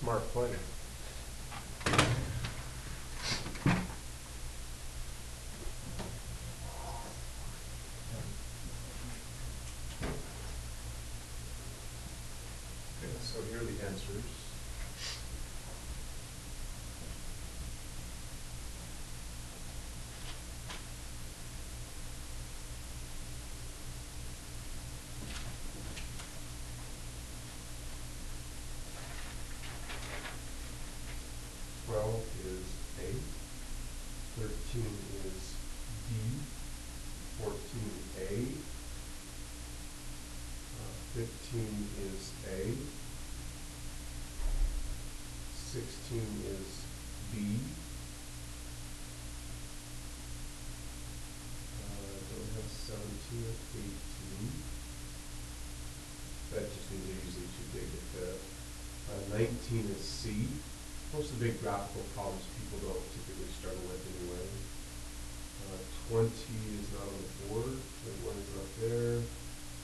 Smart play. 15 is A, 16 is B, uh, don't have 17 or 18. That just means they're usually too big at that. Uh, 19 is C. Most of the big graphical problems people don't typically struggle with anyway. Uh, 20 is not on the board, 21 is not there.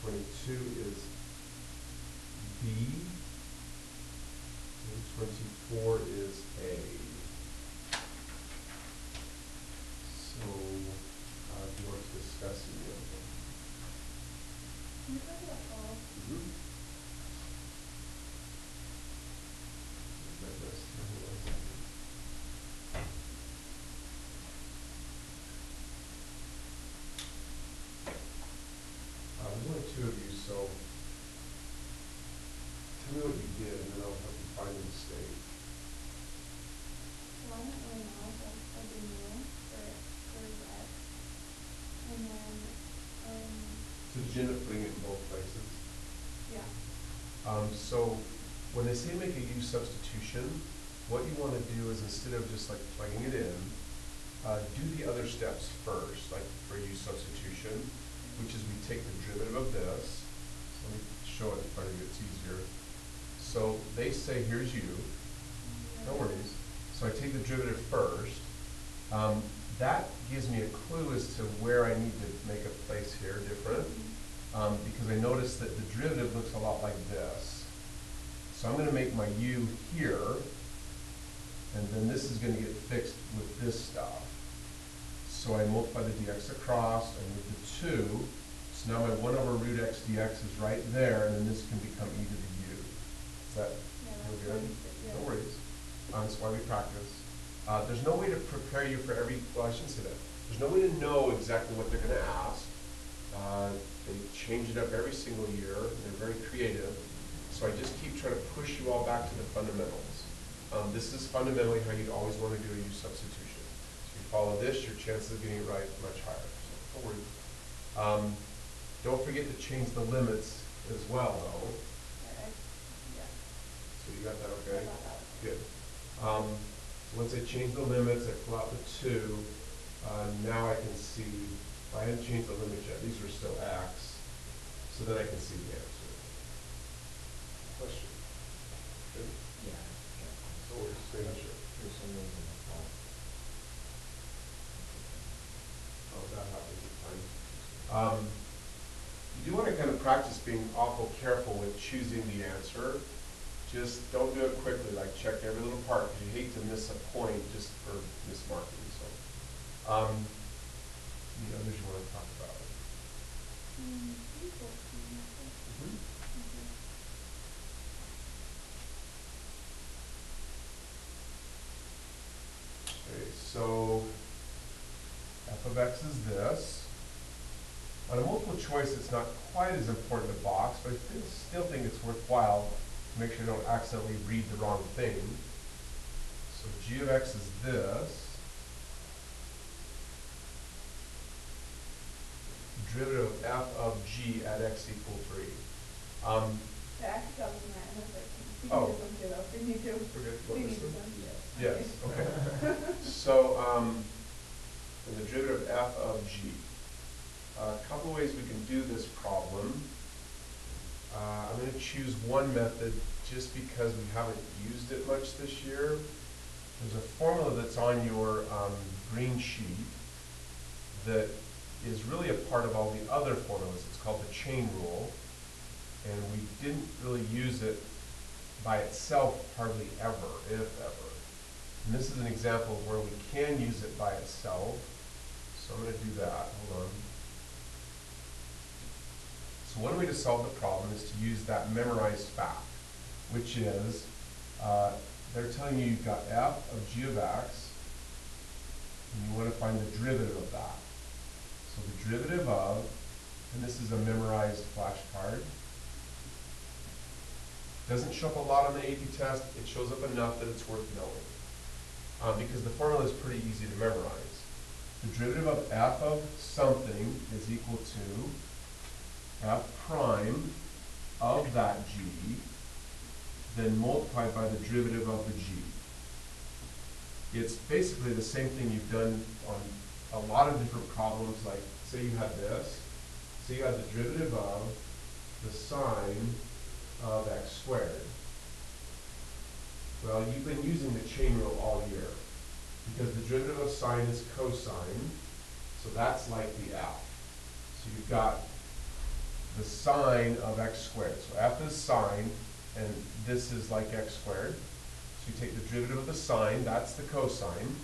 22 is B. And twenty-four is A. So, uh, do you want to discuss any of them? Can we talk about all? My best, hold on a second. Uh, there's only two of you, so tell me what you did, and then I'll help you find the mistake. So I don't really know, so I did new for, for red. And then, um, So did you end up putting it in both places? yeah, Um, so they say make a U substitution, what you wanna do is instead of just like plugging it in, uh, do the other steps first, like for U substitution, which is we take the derivative of this. So let me show it in front of you, it's easier. So they say, here's U, no worries. So I take the derivative first. Um, that gives me a clue as to where I need to make a place here different um, because I notice that the derivative looks a lot like this. So I'm gonna make my u here, and then this is gonna get fixed with this stuff. So I multiply the dx across, and with the two, so now my one over root x dx is right there, and then this can become e to the u. Is that, Yeah, good? yeah. No worries. Uh, that's why we practice. Uh, there's no way to prepare you for every, well, I shouldn't say that. There's no way to know exactly what they're gonna ask. Uh, they change it up every single year, they're very creative. So I just keep trying to push you all back to the fundamentals. Um, this is fundamentally how you'd always wanna do a a U substitution. So you follow this, your chances of getting it right are much higher, so don't. Um, don't forget to change the limits as well, though. Yeah, So you got that okay? got that. Good. Um, so once I change the limits, I pull out the two, uh, now I can see, I hadn't changed the limits yet, these are still x, so then I can see the answer. Question? Good? Yeah. So we're just making sure. For some reason, I thought. Oh, that happens at times. Um, you do wanna kind of practice being awful careful with choosing the answer. Just don't do it quickly, like check every little part, because you hate to miss a point just for mismarking, so. Um, the others you wanna talk about? Hmm, I think fourteen, I think. Mhm. Okay, so f of x is this. On a multiple choice, it's not quite as important to box, but I still think it's worthwhile to make sure you don't accidentally read the wrong thing. So g of x is this. Derivative of f of g at x equal three. Um, The X doesn't matter, Oh. can do them too, we need to. we're good, We what need was to, the- yes. Okay. So, um, the derivative of f of g. A couple ways we can do this problem. Uh, I'm gonna choose one method just because we haven't used it much this year. There's a formula that's on your, um, green sheet that is really a part of all the other formulas. It's called the chain rule. And we didn't really use it by itself hardly ever, if ever. And this is an example of where we can use it by itself. So I'm gonna do that, hold on. So one way to solve the problem is to use that memorized fact, which is, uh, they're telling you you've got f of g of x, and you wanna find the derivative of that. So the derivative of, and this is a memorized flashcard. Doesn't show up a lot on the AP test, it shows up enough that it's worth knowing. Um, because the formula is pretty easy to memorize. The derivative of f of something is equal to f prime of that g, then multiplied by the derivative of the g. It's basically the same thing you've done on a lot of different problems, like, say you had this, so you had the derivative of the sine of x squared. Well, you've been using the chain rule all year, because the derivative of sine is cosine, so that's like the f. So you've got the sine of x squared, so f is sine, and this is like x squared. So you take the derivative of the sine, that's the cosine,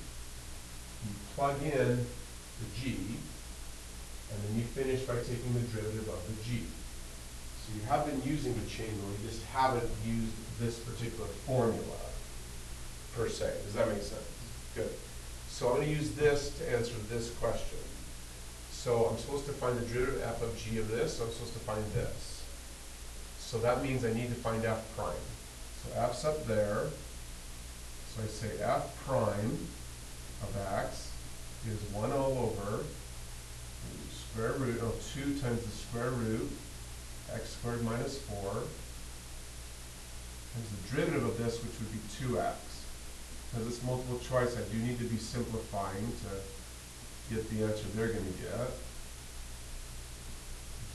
you plug in the g, and then you finish by taking the derivative of the g. So you have been using the chain rule, you just haven't used this particular formula per se. Does that make sense? Good. So I'm gonna use this to answer this question. So I'm supposed to find the derivative f of g of this, so I'm supposed to find this. So that means I need to find f prime. So f's up there, so I say f prime of x is one all over square root, of 2 times the square root, x squared minus four, times the derivative of this, which would be two x. Because it's multiple choice, I do need to be simplifying to get the answer they're gonna get.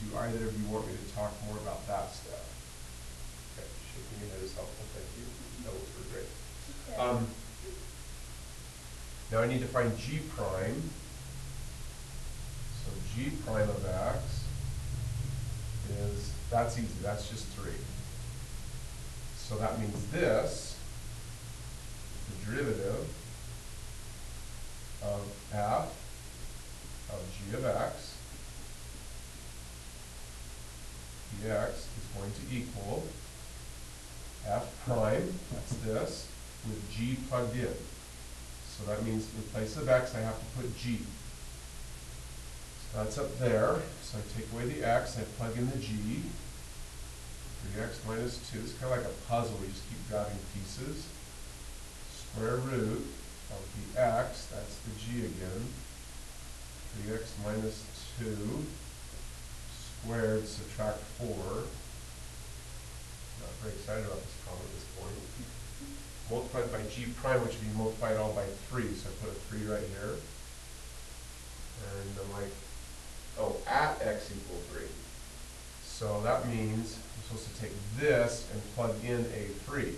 Do either of you want me to talk more about that stuff? Okay, shaking your head is helpful, thank you, that was great. Okay. Um, now I need to find g prime. So g prime of x is, that's easy, that's just three. So that means this, derivative of f of g of x dx is going to equal f prime, that's this, with g plugged in. So that means in place of x, I have to put g. So that's up there, so I take away the x, I plug in the g. Three x minus two, it's kind of like a puzzle, we just keep grabbing pieces. Square root of the x, that's the g again. Three x minus two, squared, subtract four. Not very excited about this problem at this point multiplied by g prime, which would be multiplied all by three, so I put a three right here. And I'm like, oh, at x equal three. So that means I'm supposed to take this and plug in a three.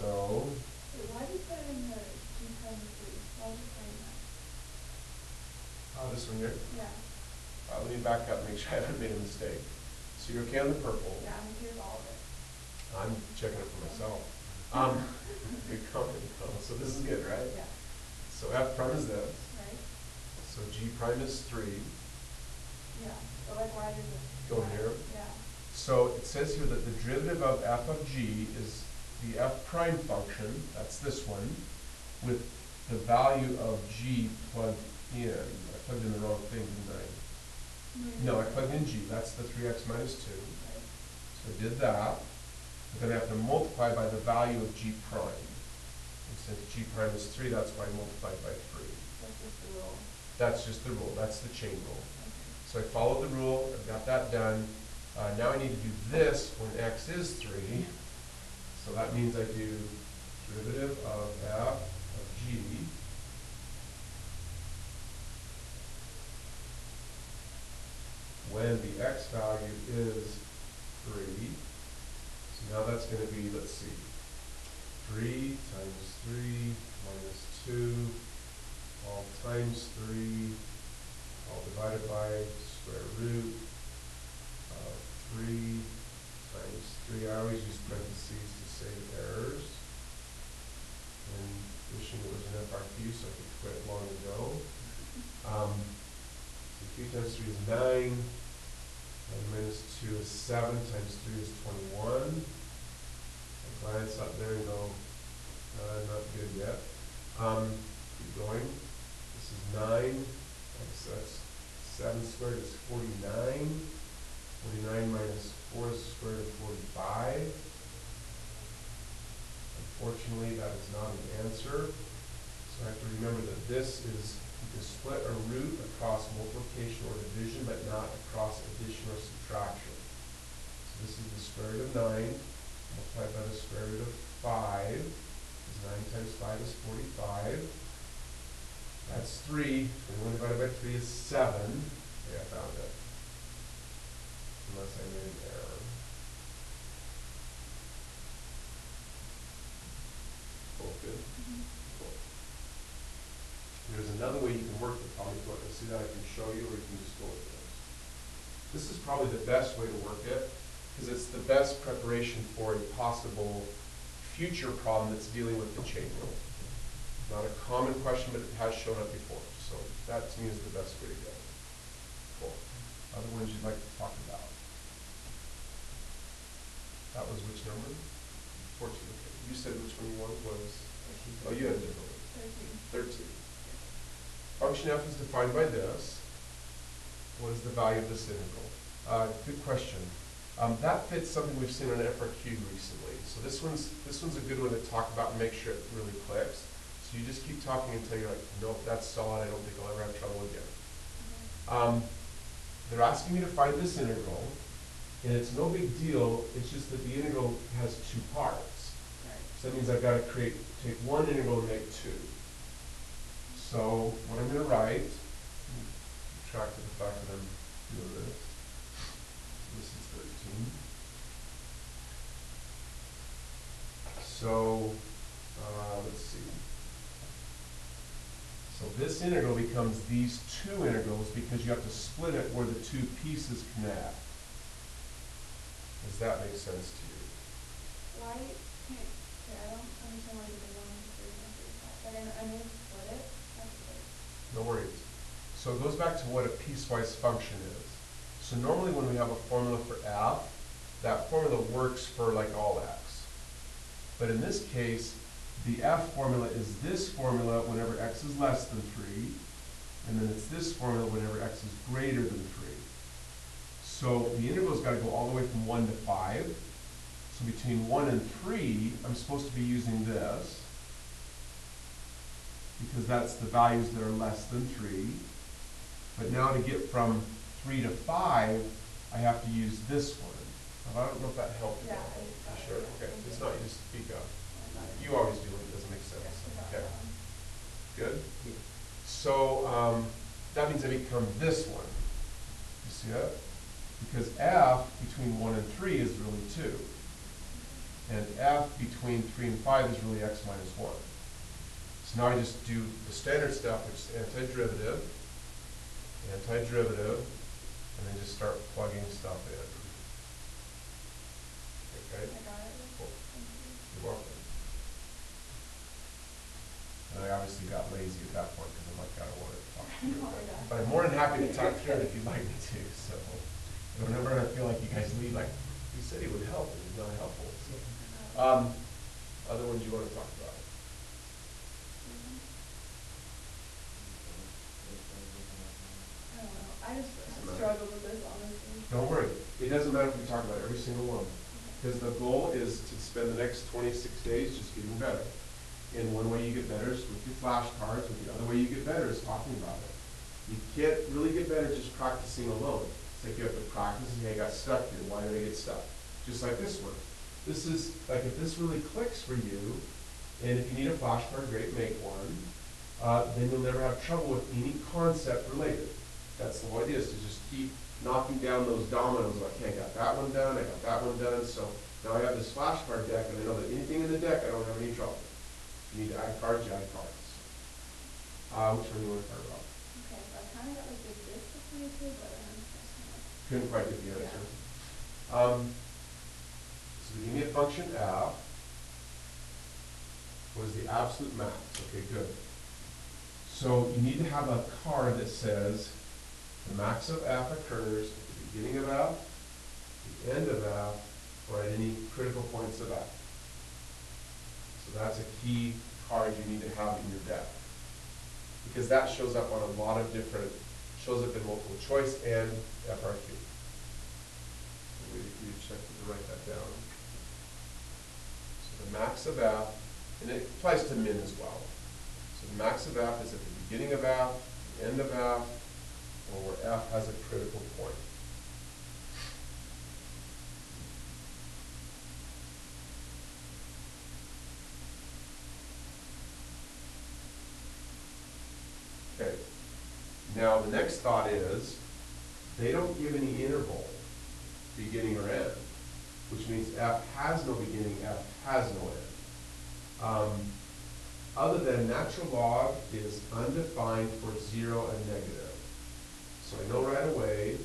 So, Wait, why did you put it in the G prime three? Why did you put it in uh, this one here. Yeah, uh, let me back up, make sure I haven't made a mistake. So you're okay on the purple, yeah, I'm okay with all of it. I'm checking it for myself. Um, good comment, Colin. so this is good, right? Yeah, So f prime is this, right? so g prime is three, Yeah, so like why does it? Go here. Yeah, So it says here that the derivative of f of g is the f prime function, that's this one, with the value of g plugged in. I plugged in the wrong thing, didn't I? No, I plugged in g, that's the three x minus two. Right. So I did that, but then I have to multiply by the value of g prime. And since g prime is three, that's why I multiplied by three. That's just the rule. That's just the rule, that's the chain rule. So I followed the rule, I've got that done. Uh, now I need to do this when x is three. So that means I do derivative of f of g. When the x value is three. So now that's gonna be, let's see, three times three minus two, all times three, all divided by square root of three times three, I always use parentheses save errors. And wishing it was an FRQ so I could quit long ago. Um, so three times three is nine, and minus two is seven, times three is twenty-one. I glance up there and go, uh, not good yet. Um, keep going, this is nine, that's, that's seven squared is forty-nine. Forty-nine minus four squared is forty-five. Unfortunately, that is not an answer, so I have to remember that this is, you can split a root across multiplication or division, but not across addition or subtraction. So this is the square root of nine, multiplied by the square root of five, because nine times five is forty-five. That's three, twenty-one divided by three is seven, okay, I found it. Unless I made an error. Both good? Cool. There's another way you can work the problem, if you want see that, I can show you, or you can just go with this. This is probably the best way to work it, because it's the best preparation for a possible future problem that's dealing with the chain rule. Not a common question, but it has shown up before, so that to me is the best way to go. Cool. Other ones you'd like to talk about? That was which number? Fourteen, okay. You said which one you wanted was? Oh, you had a different one. Thirteen. Thirteen. Function f is defined by this. What is the value of this integral? Uh, good question. Um, that fits something we've seen on FRQ recently. So this one's, this one's a good one to talk about and make sure it really clicks. So you just keep talking until you're like, nope, that's solid, I don't think I'll ever have trouble again. Um, they're asking me to find this integral, and it's no big deal, it's just that the integral has two parts. Right. So that means I've gotta create, take one integral and make two. So what I'm gonna write, track to the fact that I'm doing this. This is thirteen. So, uh, let's see. So this integral becomes these two integrals because you have to split it where the two pieces connect. Does that make sense to you? Why can't, okay, I don't understand why you did one, three, five, I, know split it. No worries. So it goes back to what a piecewise function is. So normally when we have a formula for f, that formula works for like all x. But in this case, the f formula is this formula whenever x is less than three, and then it's this formula whenever x is greater than three. So the integral's gotta go all the way from one to five. So between one and three, I'm supposed to be using this because that's the values that are less than three. But now to get from three to five, I have to use this one. Now, I don't know if that helped you. Yeah, I You it, Sure, okay, thank it's not you to speak of. I got it. You always do when it doesn't make sense. Yeah, Okay, that one. good? So, um, that means I become this one. You see that? Because F between one and three is really two. And F between three and five is really x minus one. So now I just do the standard stuff, which is antiderivative, antiderivative, and then just start plugging stuff in. Okay? I got it, Cool. you. you're welcome. And I obviously got lazy at that point, because I'm like, I don't want to talk through Oh, it. yeah. But I'm more than happy to talk through it if you'd like me to, so. Whenever I feel like you guys leave, like, you said it would help, and it's not helpful, so. Um, other ones you want to talk about? I struggled with this, honestly. Don't worry, it doesn't matter if we talk about every single one, because the goal is to spend the next twenty-six days just getting better. And one way you get better is with your flashcards, and the other way you get better is talking about it. You can't really get better just practicing alone. It's like you have to practice, and hey, I got stuck here, why did I get stuck? Just like this one. This is, like, if this really clicks for you, and if you need a flashcard, great, make one. Uh, then you'll never have trouble with any concept related. That's the whole idea, is to just keep knocking down those dominoes, like, okay, I got that one done, I got that one done, so now I have this flashcard deck, and I know that anything in the deck, I don't have any trouble. You need to add cards, you add cards. Uh, which one do you want to talk about? Okay, so I kinda got like the gist of you said, but kind Couldn't quite get the Yeah. answer. Um, So give me a function f. What is the absolute max? Okay, good. So you need to have a card that says the max of f occurs at the beginning of f, the end of f, or at any critical points of f. So that's a key card you need to have in your deck. Because that shows up on a lot of different, shows up in multiple choice and FRQ. We, check to write that down. So the max of f, and it applies to min as well. So the max of f is at the beginning of f, the end of f, or where f has a critical point. Okay. Now, the next thought is, they don't give any interval, beginning or end, which means f has no beginning, f has no end. Um, other than natural log is undefined for zero and negative. So I know right away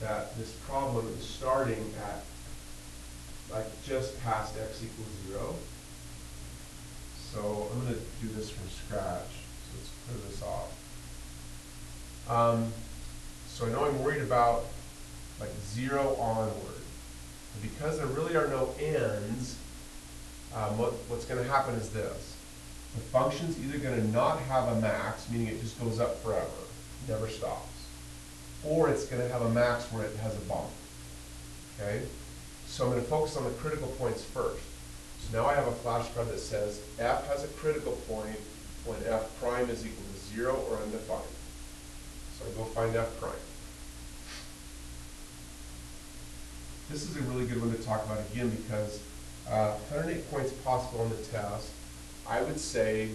that this problem is starting at, like, just past x equals zero. So I'm gonna do this from scratch, so let's clear this off. Um, so I know I'm worried about like zero onward. And because there really are no ends, um, what, what's gonna happen is this. The function's either gonna not have a max, meaning it just goes up forever, never stops. Or it's gonna have a max where it has a bump, okay? So I'm gonna focus on the critical points first. So now I have a flashcard that says f has a critical point when f prime is equal to zero or undefined. So I go find f prime. This is a really good one to talk about again because uh, 108 points possible on the test. I would say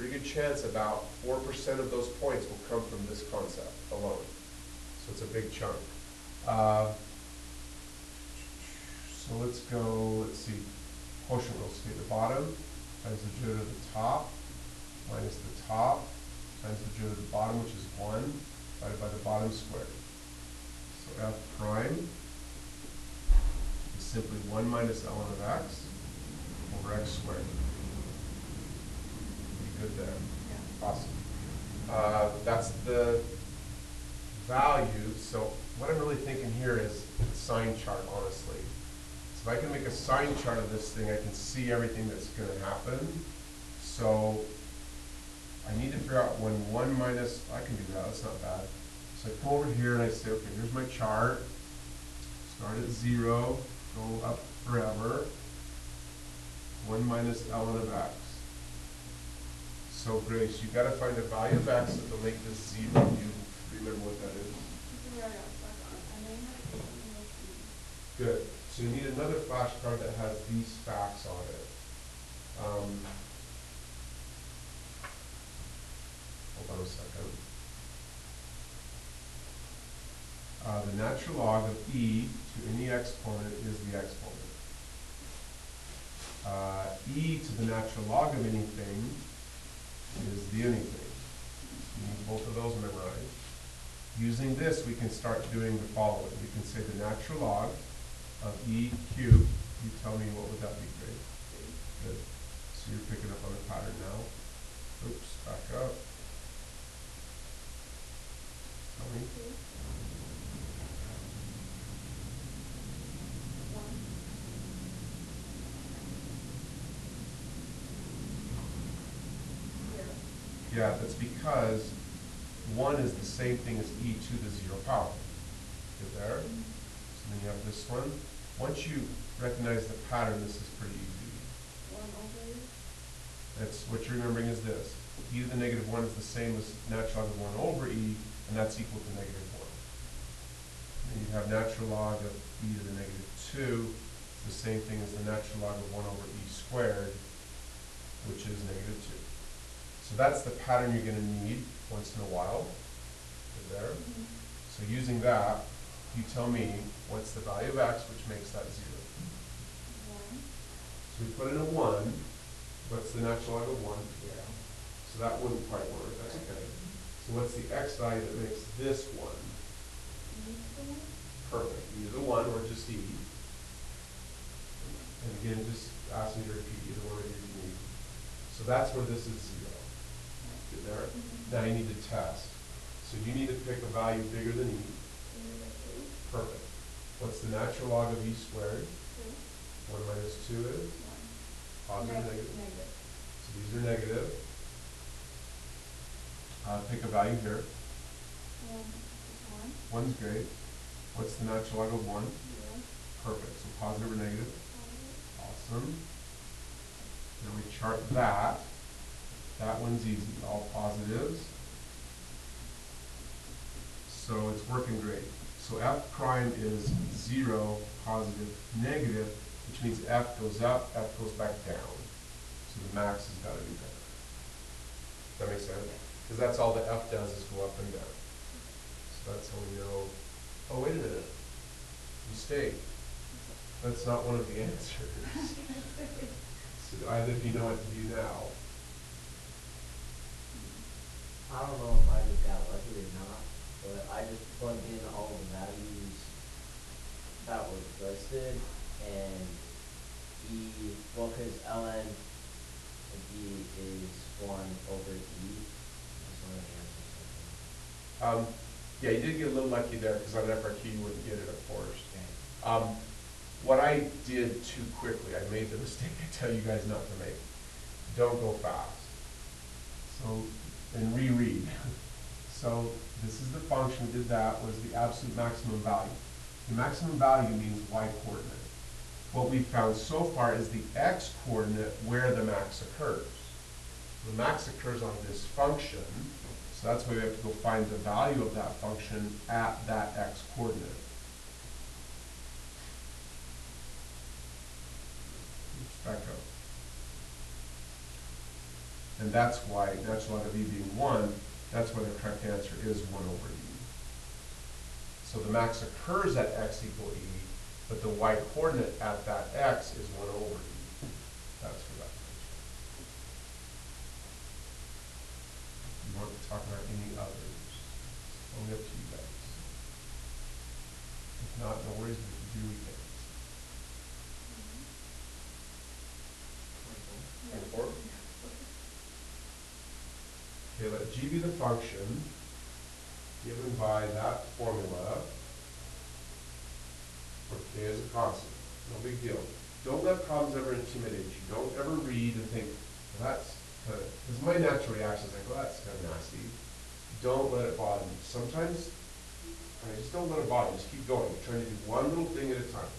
pretty good chance about 4% of those points will come from this concept alone. So it's a big chunk. Uh, so let's go, let's see, quotient will stay at the bottom times the derivative of the top minus the top times the derivative of the bottom, which is one, divided by the bottom squared. So f prime is simply one minus ln of x over x squared. Good there. Awesome. Uh, that's the value, so what I'm really thinking here is the sign chart, honestly. So if I can make a sign chart of this thing, I can see everything that's gonna happen. So I need to figure out when one minus, I can do that, that's not bad. So I come over here and I say, okay, here's my chart. Start at zero, go up forever. One minus ln of x. So Grace, you gotta find the value of x that will make this zero. You remember what that is? Good. So you need another flashcard that has these facts on it. Um, Hold on a second. Uh, the natural log of e to any exponent is the exponent. Uh, e to the natural log of anything is the anything. You need both of those memorized. Using this, we can start doing the following. We can say the natural log of e cubed, you tell me what would that be, Grace? Good. So you're picking up on the pattern now. Oops, back up. Tell me. Yeah, that's because one is the same thing as e to the zero power. Get there? So then you have this one. Once you recognize the pattern, this is pretty easy. One over. E? That's, what you're remembering is this. e to the negative one is the same as natural log of one over e, and that's equal to negative one. And you have natural log of e to the negative two, it's the same thing as the natural log of one over e squared, which is negative two. So that's the pattern you're going to need once in a while. There. Mm -hmm. So using that, you tell me what's the value of x which makes that 0. One. So we put in a 1. What's the natural log of 1? Yeah. So that wouldn't quite work. That's okay. So what's the x value that makes this 1? Perfect. Either 1 or just e. And again, just ask me to repeat either one of these. So that's where this is 0 there? Now you need to test. So you need to pick a value bigger than e. Three over two, Perfect. What's the natural log of e squared? One minus two is one. positive, Neg- negative. Negative. So these are negative. Uh, pick a value here. One is One's great. What's the natural log of one? Perfect. So positive or negative? Awesome. Then we chart that. That one's easy, all positives. So it's working great. So F prime is zero, positive, negative, which means F goes up, F goes back down. So the max has gotta be there. Does that make sense? Because that's all the F does is go up and down. So that's how we know, oh, wait a minute. Mistake. That's not one of the answers. So either you know what to do now. I don't know if I just got lucky or not, but I just plugged in all the values that were listed and E, well, cause ln of E is one over E. That's one of the answers. Um, yeah, you did get a little lucky there, because on FRQ you wouldn't get it, of course. Um, what I did too quickly, I made the mistake I tell you guys not to make. Don't go fast. So, and reread. So, this is the function, we did that, was the absolute maximum value. The maximum value means y coordinate. What we found so far is the x coordinate where the max occurs. The max occurs on this function, so that's why we have to go find the value of that function at that x coordinate. Back up. And that's why natural log of e being one, that's why the correct answer is one over e. So the max occurs at x equal e, but the y coordinate at that x is one over e. That's for that. You want to talk about any others? It's Only up to you guys. If not, no worries, we can do weekends. Twenty-four? Okay, let g be the function given by that formula where k is a constant. No big deal. Don't let problems ever intimidate you. Don't ever read and think, well, that's kind of, because my natural reaction is like, well, that's kind of nasty. Don't let it bother you. Sometimes, I just don't let it bother you. Just keep going. You're trying to do one little thing at a time.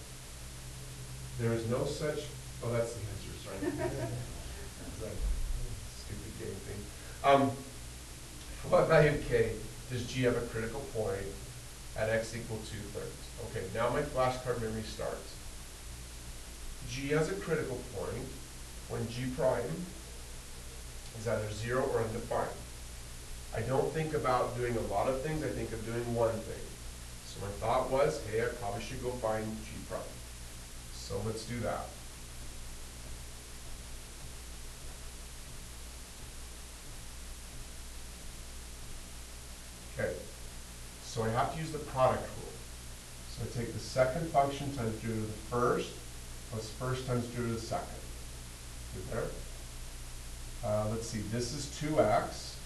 There is no such, oh, that's the answer, sorry. It's like, Stupid game thing. Um, what value of k does g have a critical point at x equal two thirds? Okay, now my flashcard memory starts. g has a critical point when g prime is either zero or undefined. I don't think about doing a lot of things, I think of doing one thing. So my thought was, hey, I probably should go find g prime. So let's do that. Okay, so I have to use the product rule. So I take the second function times derivative of the first, plus first times derivative of the second. Good there? Uh, let's see, this is two x.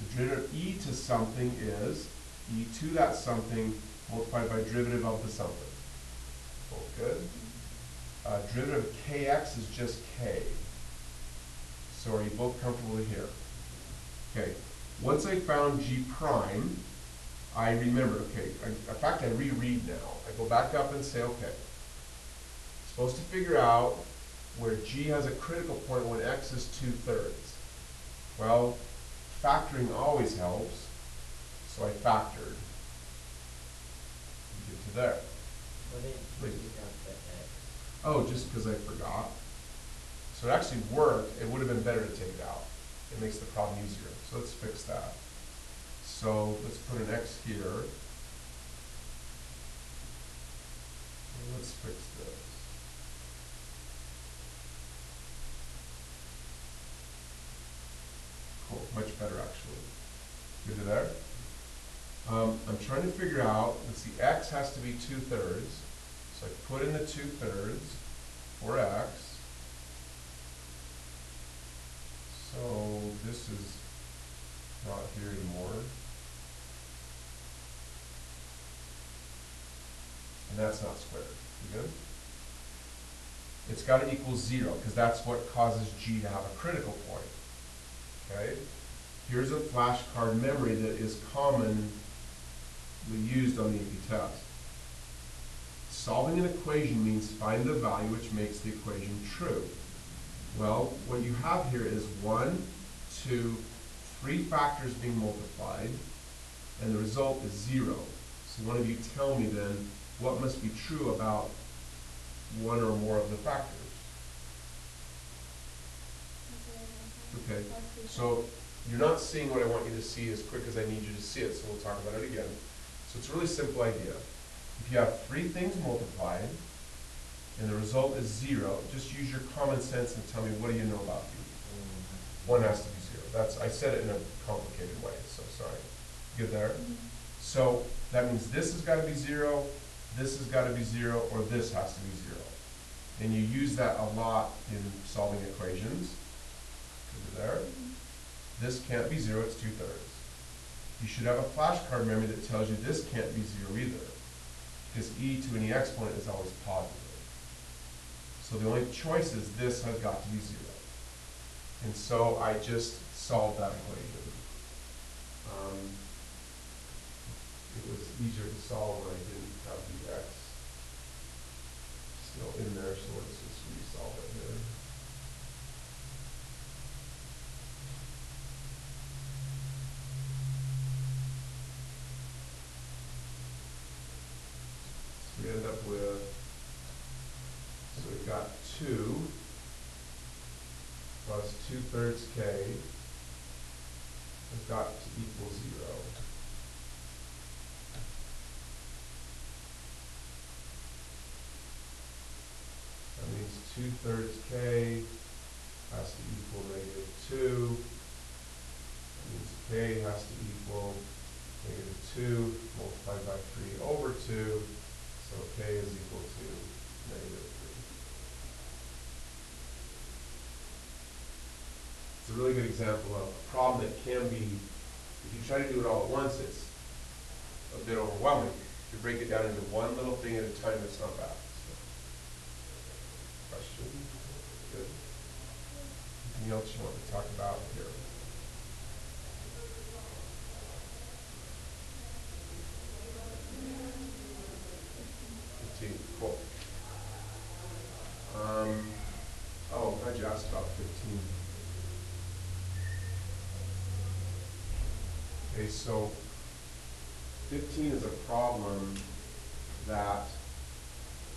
The derivative of e to something is e to that something multiplied by derivative of the something. Both good? Uh, derivative of kx is just k. So are you both comfortable here? Okay, once I found g prime, I remember, okay, I- in fact, I reread now. I go back up and say, okay, supposed to figure out where g has a critical point when x is two thirds. Well, factoring always helps, so I factored. Get to there. What did you count the X? Oh, just because I forgot. So it actually worked, it would have been better to take it out. It makes the problem easier, so let's fix that. So let's put an X here. Let's fix this. Cool, much better actually. Good to there? Um, I'm trying to figure out, let's see, X has to be two thirds. So I put in the two thirds, for x. So this is not here anymore. And that's not squared, you good? It's gotta equal zero, cause that's what causes G to have a critical point. Okay? Here's a flashcard memory that is commonly used on the AP test. Solving an equation means find the value which makes the equation true. Well, what you have here is one, two, three factors being multiplied, and the result is zero. So one of you tell me then, what must be true about one or more of the factors? Okay, so you're not seeing what I want you to see as quick as I need you to see it, so we'll talk about it again. So it's a really simple idea. If you have three things multiplied, and the result is zero, just use your common sense and tell me, what do you know about these? One has to be. That's, I said it in a complicated way, so sorry. Good there? Mm-hmm. So that means this has gotta be zero, this has gotta be zero, or this has to be zero. And you use that a lot in solving equations. Over there. This can't be zero, it's two-thirds. You should have a flashcard memory that tells you this can't be zero either, because e to any exponent is always positive. So the only choice is this has got to be zero. And so I just solved that equation. Um, It was easier to solve when I didn't have the x still in there, so let's just resolve it here. So we end up with, so we've got two plus two-thirds k has got to equal zero. That means two-thirds k has to equal negative two. That means k has to equal negative two multiplied by three over two, so k is equal to negative three. It's a really good example of a problem that can be, if you try to do it all at once, it's a bit overwhelming. If you break it down into one little thing at a time, it's not bad. Question? Good. Anything else you want to talk about here? Fifteen, cool. Um, oh, glad you asked about fifteen. So fifteen is a problem that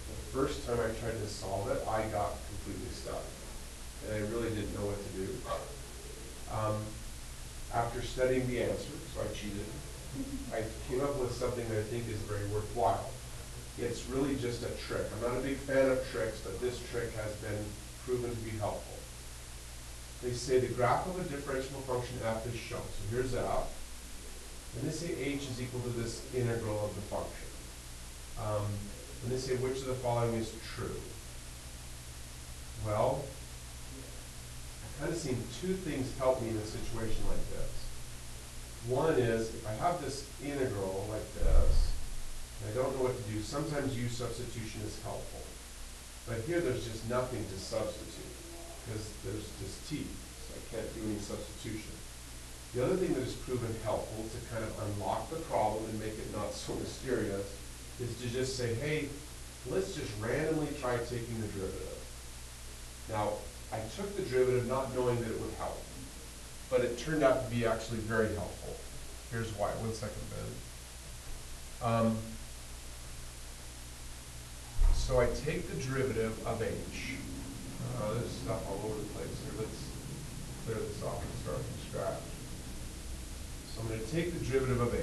the first time I tried to solve it, I got completely stuck. And I really didn't know what to do. Um, after studying the answer, so I cheated, I came up with something that I think is very worthwhile. It's really just a trick. I'm not a big fan of tricks, but this trick has been proven to be helpful. They say the graph of a differential function f is shown. So here's f. And they say h is equal to this integral of the function. Um, and they say which of the following is true. Well, I've kind of seen two things help me in a situation like this. One is, if I have this integral like this, and I don't know what to do, sometimes u substitution is helpful. But here, there's just nothing to substitute, because there's just t, so I can't do any substitution. The other thing that has proven helpful to kind of unlock the problem and make it not so mysterious is to just say, hey, let's just randomly try taking the derivative. Now, I took the derivative not knowing that it would help, but it turned out to be actually very helpful. Here's why. One second, Ben. Um, so I take the derivative of h. Uh, there's stuff all over the place here. Let's clear this off and start from scratch. So I'm going to take the derivative of h.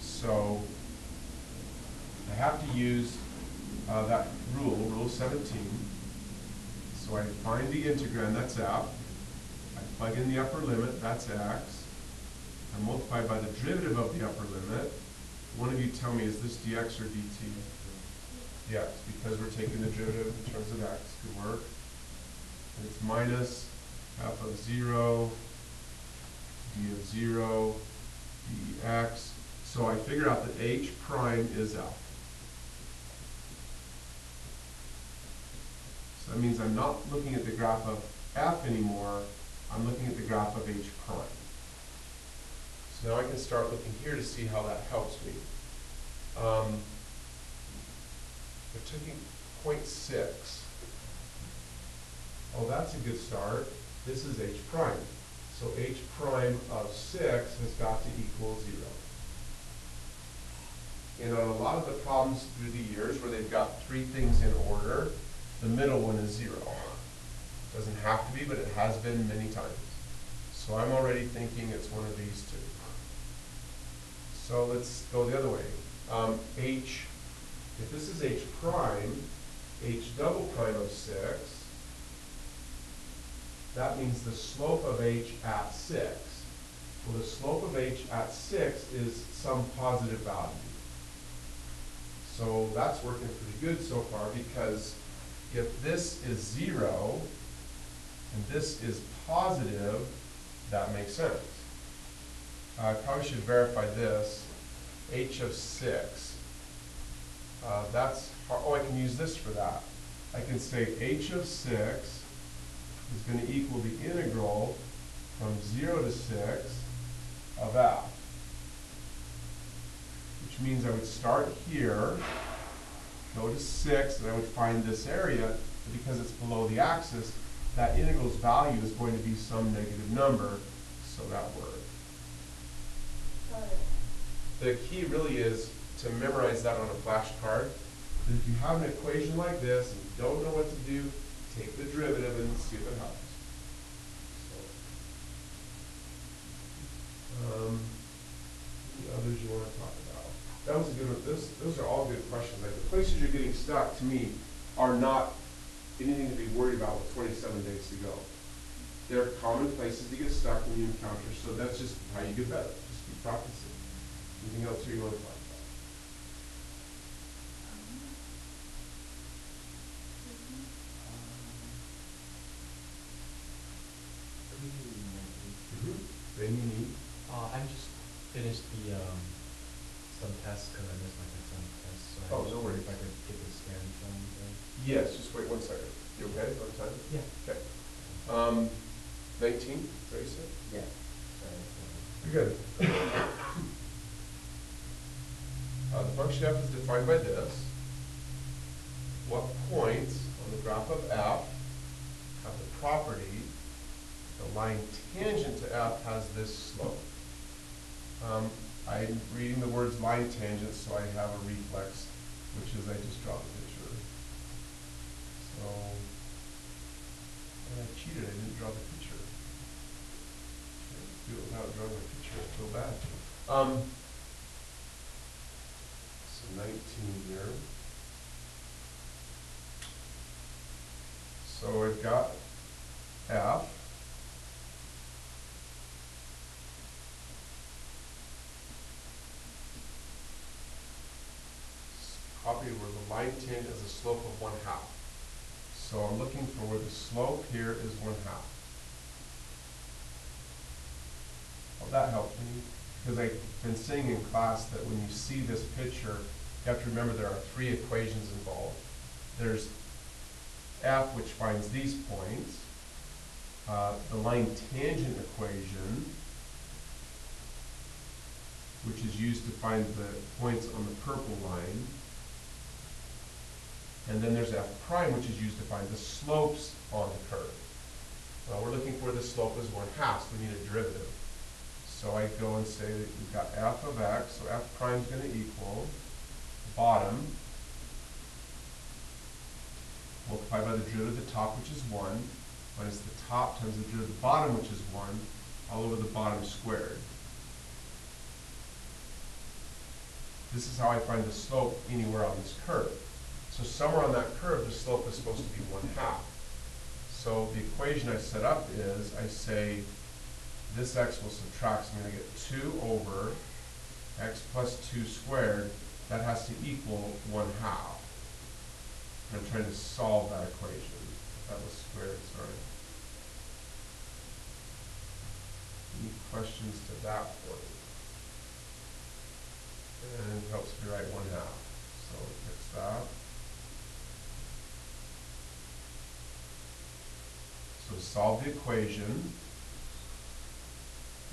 So I have to use uh, that rule, rule 17. So I find the integrand, that's f. I plug in the upper limit, that's x. I multiply by the derivative of the upper limit. One of you tell me, is this dx or dt? x, because we're taking the derivative in terms of x, good work. And it's minus f of zero, d of zero, dx. So I figure out that h prime is f. So that means I'm not looking at the graph of f anymore, I'm looking at the graph of h prime. So now I can start looking here to see how that helps me. Um, we're taking point six. Oh, that's a good start. This is h prime. So h prime of six has got to equal zero. And on a lot of the problems through the years where they've got three things in order, the middle one is zero. Doesn't have to be, but it has been many times. So I'm already thinking it's one of these two. So let's go the other way. Um, h, if this is h prime, h double prime of six, that means the slope of h at six. Well, the slope of h at six is some positive value. So that's working pretty good so far because if this is zero and this is positive, that makes sense. I probably should verify this. h of six. Uh, that's, oh, I can use this for that. I can say h of six is gonna equal the integral from zero to six of f. Which means I would start here, go to six, and I would find this area, but because it's below the axis, that integral's value is going to be some negative number, so that works. Got it. The key really is to memorize that on a flashcard. That if you have an equation like this and you don't know what to do, take the derivative and see if it helps. So, Um, others you wanna talk about? That was a good one, those, those are all good questions. Like, the places you're getting stuck, to me, are not anything to be worried about with twenty-seven days to go. They're common places to get stuck when you encounter, so that's just how you get better, just keep practicing. Anything else you want to talk Uh, I just finished the, um, some tests, cause I missed my some tests, so I Oh, was no wondering if I could get this scanned from the. Yes, just wait one second. You okay, on time? Yeah. Okay. Um, nineteen, is that what you said? Yeah. You're good. Uh, the function f is defined by this. What points on the graph of f have the property, the line tangent to f has this slope? Um, I'm reading the words line tangent, so I have a reflex, which is I just draw the picture. So, and I cheated, I didn't draw the picture. Can't Do it without drawing a picture, I feel bad. Um, so nineteen here. So I've got F. Property where the line tangent is a slope of one half. So I'm looking for where the slope here is one half. Well, that helped me, because I've been saying in class that when you see this picture, you have to remember there are three equations involved. There's F, which finds these points, uh, the line tangent equation, which is used to find the points on the purple line. And then there's F prime, which is used to find the slopes on the curve. Well, we're looking for the slope as one half, so we need a derivative. So I go and say that we've got f of x, so f prime is gonna equal bottom multiplied by the derivative of the top, which is one, minus the top times the derivative of the bottom, which is one, all over the bottom squared. This is how I find the slope anywhere on this curve. So somewhere on that curve, the slope is supposed to be one half. So the equation I set up is, I say, this x will subtract, so I'm gonna get two over x plus two squared, that has to equal one half. And I'm trying to solve that equation. That was squared, sorry. Any questions to that point? And it helps me write one half, so fix that. So solve the equation,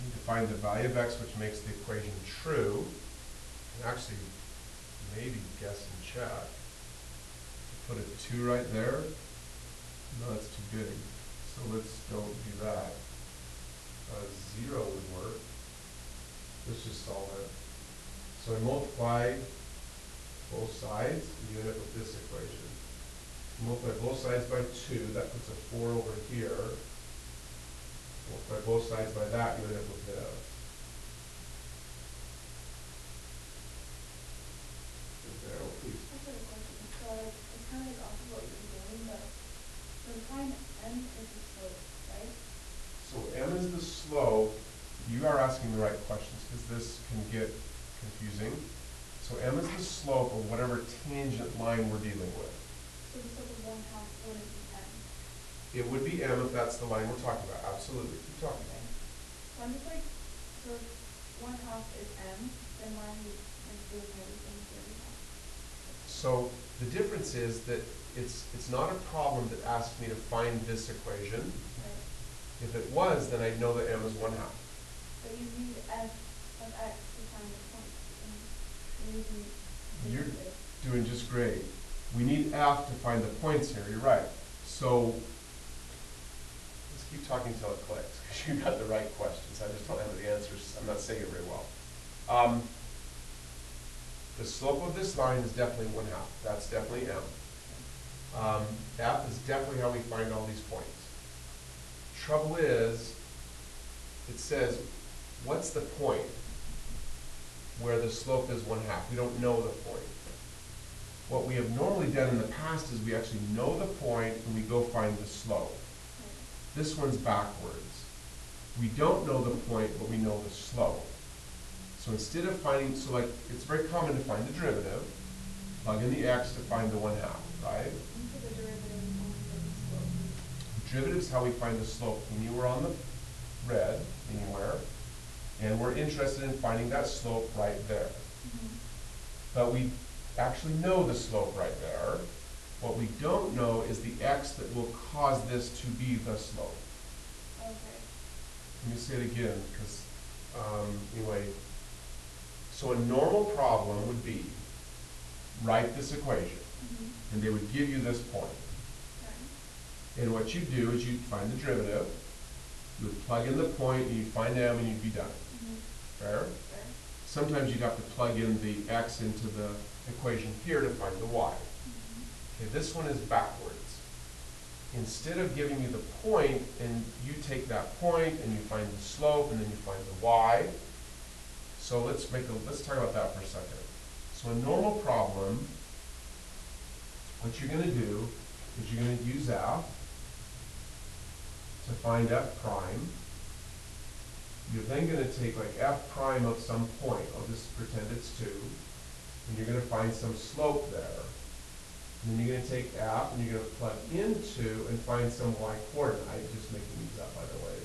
need to find the value of x which makes the equation true. And actually, maybe guess and check. Put a two right there. No, that's too big. So let's don't do that. Uh, zero would work. Let's just solve it. So I multiply both sides, and you end up with this equation. Multiply both sides by two, that puts a four over here. Multiply both sides by that, you end up with this. There, oh, please. I just have a question, so like, it's kind of like off of what you're doing, but, so find n is the slope, right? So M is the slope, you are asking the right questions, because this can get confusing. So M is the slope of whatever tangent line we're dealing with. So the slope of one half wouldn't be n, It would be M if that's the line we're talking about, absolutely, keep talking. okay? So I'm just like, so if one half is M, then why are we like doing everything to every half? So the difference is that it's, it's not a problem that asks me to find this equation. Right? If it was, then I'd know that M is one half. But you need f of x to find the point, and you're using You're- Doing just great. We need F to find the points here, you're right. So, let's keep talking until it clicks, because you got the right questions, I just don't have the answers, I'm not saying it very well. Um, the slope of this line is definitely one half, that's definitely M. Um, F is definitely how we find all these points. Trouble is, it says, what's the point where the slope is one half? We don't know the point. What we have normally done in the past is we actually know the point and we go find the slope. This one's backwards. We don't know the point, but we know the slope. So instead of finding, so like, it's very common to find the derivative, plug in the x to find the one half, right? The derivative is only for the slope. Derivative is how we find the slope. Anywhere on the red, anywhere, and we're interested in finding that slope right there. Mm-hmm. But we actually know the slope right there. What we don't know is the x that will cause this to be the slope. Okay. Let me say it again, because, um, anyway, so a normal problem would be, write this equation, Mm-hmm. and they would give you this point. Okay. And what you do is you find the derivative, you would plug in the point, and you'd find m, and you'd be done. Mm-hmm. Fair? Fair. Sometimes you'd have to plug in the x into the equation here to find the y. Okay, this one is backwards. Instead of giving you the point, and you take that point, and you find the slope, and then you find the y. So let's make a, let's talk about that for a second. So a normal problem, what you're gonna do is you're gonna use f to find f prime. You're then gonna take like f prime of some point, I'll just pretend it's two, and you're gonna find some slope there. And then you're gonna take f and you're gonna plug into and find some y coordinate, I'm just making these up by the way.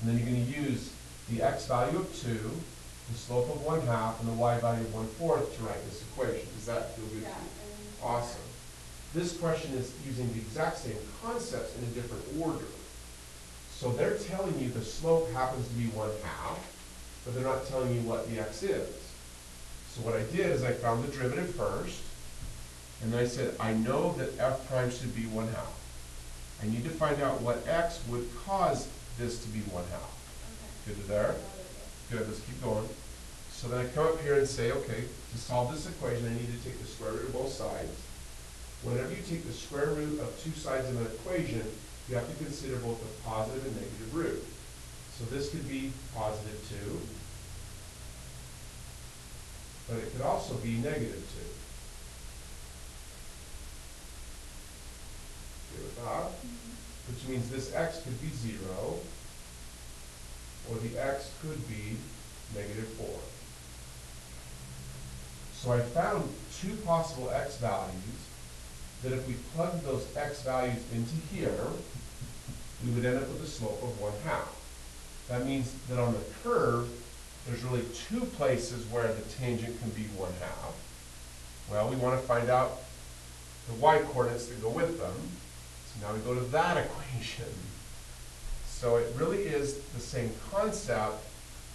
And then you're gonna use the x value of two, the slope of one half, and the y value of one fourth to write this equation. Does that feel good to you? Yeah. Awesome. This question is using the exact same concepts in a different order. So they're telling you the slope happens to be one half, but they're not telling you what the x is. So what I did is I found the derivative first, and I said, I know that f prime should be 1 half. I need to find out what x would cause this to be 1 half. Okay. Good there? Good, let's keep going. So then I come up here and say, okay, to solve this equation, I need to take the square root of both sides. Whenever you take the square root of two sides of an equation, you have to consider both the positive and negative root. So this could be positive 2, but it could also be negative 2. which means this x could be 0, or the x could be negative 4. So I found two possible x values that if we plugged those x values into here, we would end up with a slope of 1 half. That means that on the curve, there's really two places where the tangent can be 1 half. Well, we want to find out the y coordinates that go with them now we go to that equation. So it really is the same concept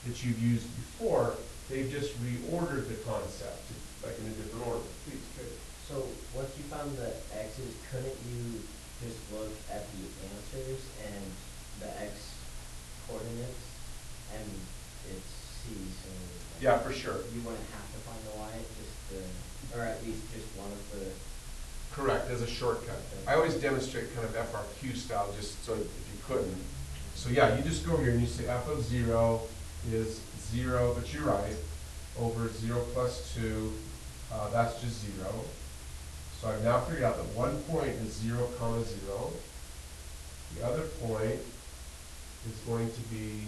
that you've used before, they've just reordered the concept, like in a different order. Please, Kate. So, once you found the x's, couldn't you just look at the answers and the x coordinates and it's c, so. like, Yeah, for sure. You wouldn't have to find the y, just the, or at least just one of the, Correct, as a shortcut. I always demonstrate kind of FRQ style, just so if you couldn't. So yeah, you just go here and you say f of zero is zero, but you're right, over zero plus two, uh, that's just zero. So I've now figured out that one point is zero comma zero. The other point is going to be,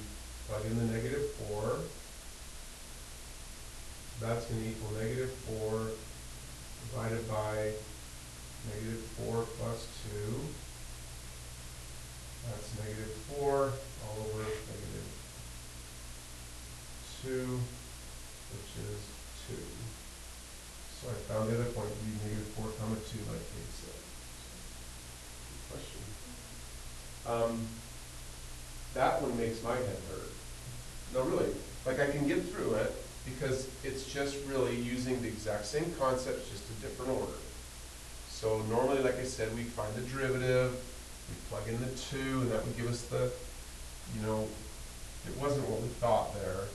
plug in the negative four. That's gonna equal negative four divided by negative four plus two. That's negative four all over negative two, which is two. So I found the other point to be negative four comma two, like Kate said. Good question. Um, that one makes my head hurt. No, really, like I can get through it because it's just really using the exact same concepts, just a different order. So normally, like I said, we find the derivative, we plug in the two, and that would give us the, you know, it wasn't what we thought there.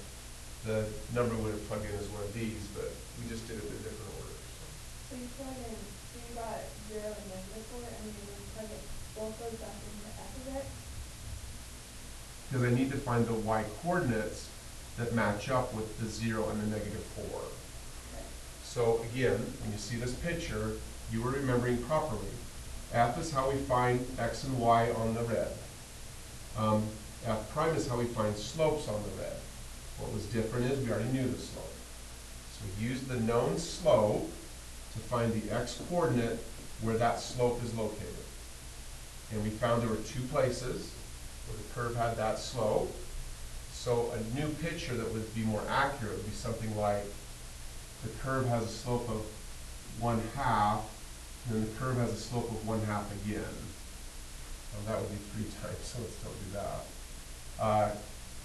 The number would have plugged in as one of these, but we just did it in a different order, so. So you plug in, so you got zero and negative four, and then you plug it, both those back into f of x? Because I need to find the y coordinates that match up with the zero and the negative four. Okay. So again, when you see this picture, you are remembering properly. F is how we find x and y on the red. Um, F prime is how we find slopes on the red. What was different is we already knew the slope. So we used the known slope to find the x coordinate where that slope is located. And we found there were two places where the curve had that slope. So a new picture that would be more accurate would be something like the curve has a slope of one half, and then the curve has a slope of one half again. Well, that would be three times, so let's don't do that. Uh,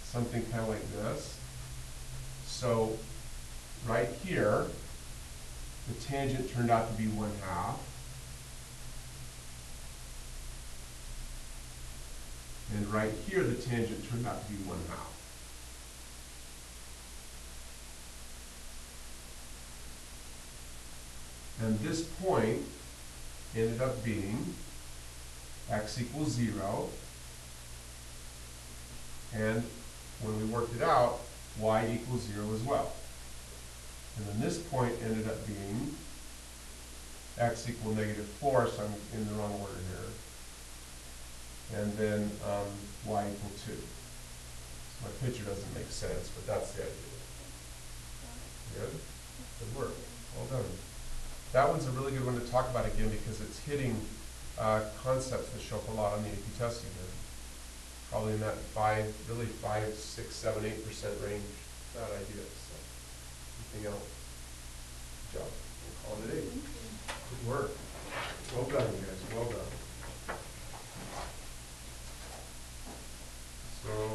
something kind of like this. So, right here, the tangent turned out to be one half. And right here, the tangent turned out to be one half. And this point ended up being x equals zero. And when we worked it out, y equals zero as well. And then this point ended up being x equal negative four, so I'm in the wrong order here. And then, um, y equal two. So my picture doesn't make sense, but that's the idea. Good? Good work. Well done. That one's a really good one to talk about again because it's hitting uh, concepts that show up a lot on the AP testing. Probably in that five, really five, six, seven, eight percent range. That idea. So, anything else? Good job. We'll call it a day. Good work. Well done, you guys. Well done. So.